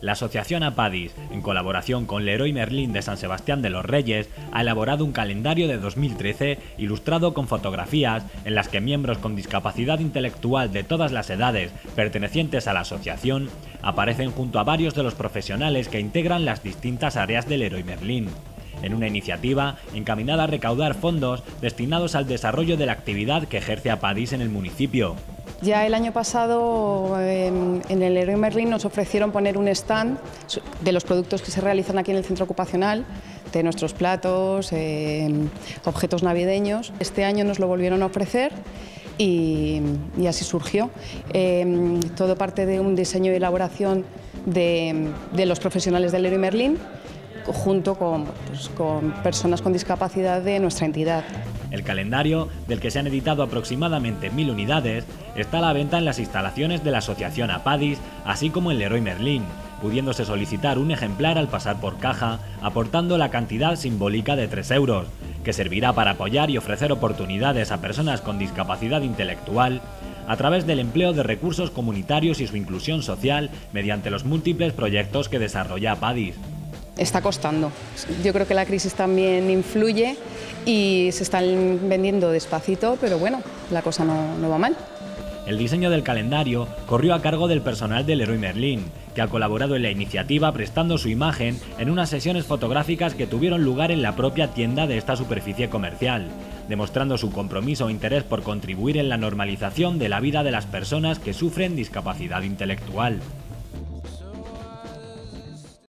La Asociación Apadis, en colaboración con Leroy Merlin de San Sebastián de los Reyes, ha elaborado un calendario de 2013 ilustrado con fotografías en las que miembros con discapacidad intelectual de todas las edades pertenecientes a la asociación aparecen junto a varios de los profesionales que integran las distintas áreas del Leroy Merlin en una iniciativa encaminada a recaudar fondos destinados al desarrollo de la actividad que ejerce Apadis en el municipio. Ya el año pasado en, el Héroe Merlin nos ofrecieron poner un stand de los productos que se realizan aquí en el centro ocupacional, de nuestros platos, em, objetos navideños. Este año nos lo volvieron a ofrecer y, así surgió. Em, todo parte de un diseño y elaboración de, los profesionales del Héroe Merlin junto pues, con personas con discapacidad de nuestra entidad. El calendario, del que se han editado aproximadamente mil unidades, está a la venta en las instalaciones de la Asociación Apadis, así como en Leroy Merlin, pudiéndose solicitar un ejemplar al pasar por caja, aportando la cantidad simbólica de 3 euros, que servirá para apoyar y ofrecer oportunidades a personas con discapacidad intelectual a través del empleo de recursos comunitarios y su inclusión social mediante los múltiples proyectos que desarrolla Apadis. Está costando. Yo creo que la crisis también influye y se están vendiendo despacito, pero bueno, la cosa no, va mal. El diseño del calendario corrió a cargo del personal del Leroy Merlin, que ha colaborado en la iniciativa prestando su imagen en unas sesiones fotográficas que tuvieron lugar en la propia tienda de esta superficie comercial, demostrando su compromiso e interés por contribuir en la normalización de la vida de las personas que sufren discapacidad intelectual.